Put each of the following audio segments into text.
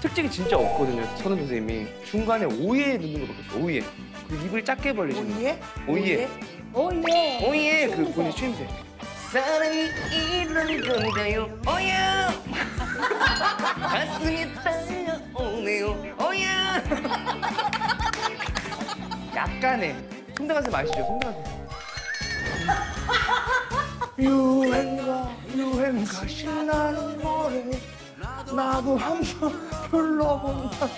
특징이 진짜 없거든요. 선우 선생님이 중간에 오예 넣는 거밖에 없어. 오예. 그 입을 작게 벌리시는 거. 오예? 오예. 오예. 오예 그 본인 추임새. 사랑이 이런 건가요? 오야. 가슴이 달려오네요. 오야. 약간의 송대관 쌤 아시죠? 송대관 쌤. 유행가 유행가 신나는 노래 나도 한번 불러본다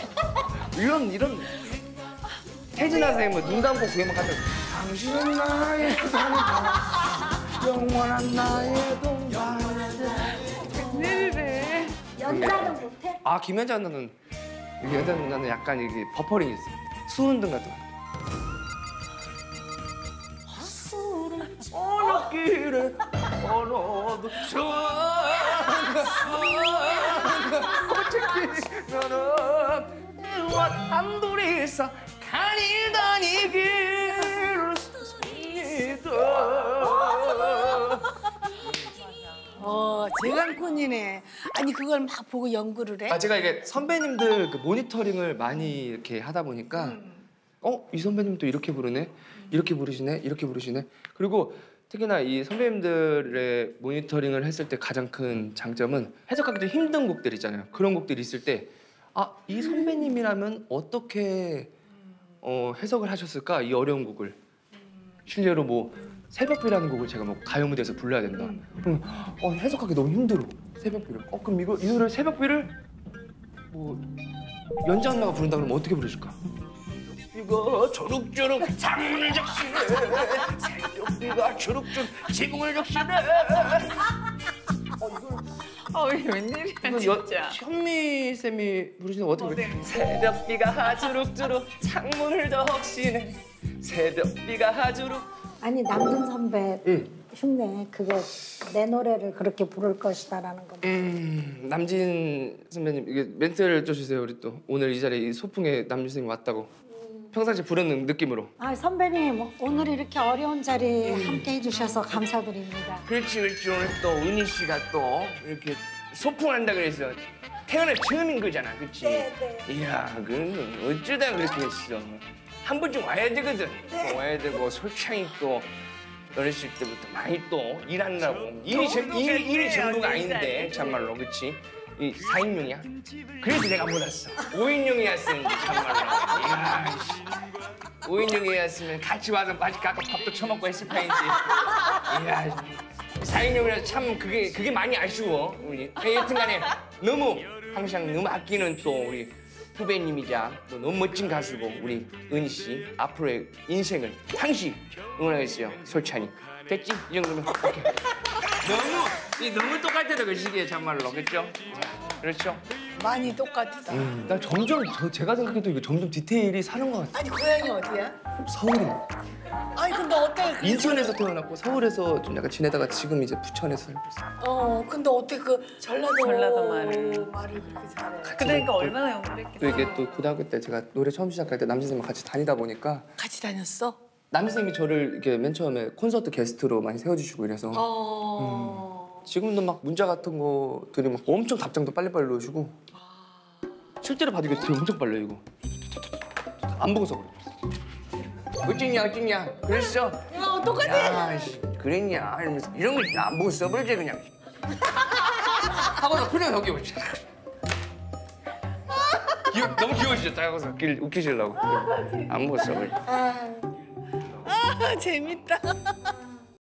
이런 이런. 태진아 선생님은 눈 감고 그 음악 하면 당신은 나의 동반 영원한 나의 동반 네. 연사는 못해? 아 김연자 누나는 김연자 누나는 약간 이게 버퍼링이 있어 수은등 같은 거. 어느 길에 걸어도 좋아 어떻게 너는 한둘이서 가니 다니기를 씁니다 어, 재간꾼이네. 아니 그걸 막 보고 연구를 해? 아 제가 이게 선배님들 그 모니터링을 많이 이렇게 하다 보니까 어 이 선배님도 이렇게 부르네 이렇게 부르시네 이렇게 부르시네 그리고 특히나 이 선배님들의 모니터링을 했을 때 가장 큰 장점은 해석하기 좀 힘든 곡들 있잖아요. 그런 곡들이 있을 때 아 이 선배님이라면 어떻게 어, 해석을 하셨을까? 이 어려운 곡을. 실례로 뭐 새벽비라는 곡을 제가 뭐 가요 무대에서 불러야 된다. 어, 해석하기 너무 힘들어. 새벽비를. 어 그럼 이거 이 노래 새벽비를 뭐 연지 안나가 부른다 그러면 어떻게 부르실까? 이거 초록초록 창문을 적시네. 새벽비가 초록초록 지붕을 적시네. 어, 이게 웬일이야, 이거 여- 진짜. 현미 쌤이 부르시는 거 어떻게 부르 새벽비가 주룩주룩 창문을 적시네. 새벽비가 주룩. 아니 남준 선배 응. 흉내 그거 내 노래를 그렇게 부를 것이다라는 거. 음, 남진 선배님 이게 멘트를 좀 주세요 우리 또. 오늘 이 자리에 이 소풍에 남진 선생님 왔다고 평상시 부르는 느낌으로. 아 선배님 오늘 이렇게 어려운 자리 함께 해주셔서 감사드립니다. 그렇지 그렇지. 오늘 또 은희 씨가 또 이렇게 소풍한다 그래서 태어나 처음인 거잖아 그렇지? 네, 네. 이야 그 어쩌다 그렇게 했어? 한 번쯤 와야 되거든. 또 와야 되고 솔창이 또 어렸을 때부터 많이 또 일하느라고 일이, 전- 일이, 일이 전부가 아닌데 참말로 그렇지 이 4인용이야? 그래서 내가 못 왔어 5인용이었으면 참말로 이야 씨. 5인용이었으면 같이 와서 맛있게 아까 밥도 처먹고 했을 판이지 이야, 사인용이라서 참 그게 그게 많이 아쉬워 우리. 여튼 간에 너무 항상 너무 아끼는 또 우리 후배님이자 또 너무 멋진 가수고 우리 은희 씨 앞으로의 인생을 항시 응원하겠어요 솔찬이. 됐지? 이 정도면 오케이. 너무 이 너무 똑같아서 그 시기에 참말로 그렇죠? 자, 그렇죠? 많이 똑같다. 나 점점 저 제가 생각해도 이거 점점 디테일이 사는 것 같아. 아니 고향이 어디야? 서울이. 아니 근데 어떻게 그, 인천에서 태어났고 서울에서 좀 약간 지내다가 지금 이제 부천에서 살고 있어. 어 근데 어떻게 그 전라도 전라도 말을. 말을 그렇게 잘해? 그러니까 얼마나 연구했겠어. 또 이게 또 고등학교 때 제가 노래 처음 시작할 때 남진 선생님 같이 다니다 보니까 같이 다녔어? 남진 선생님이 저를 이렇게 맨 처음에 콘서트 게스트로 많이 세워주시고 이래서. 어. 지금도 막 문자 같은 거들이 막 엄청 답장도 빨리빨리 넣으시고. 실제로 봐도 이거 되게 엄청 빨라요 이거. 안 보고서 그래. 어찌냐 어찌냐. 그랬어 야 똑같아. 야 씨, 그랬냐? 이러면서 이런 걸 안 보고 써버리지 그냥. 하고서 그냥 여기 오지 귀여, 너무 귀여우시죠 하고서 길 웃기시려고. 안 보고 써버리지 아 재밌다.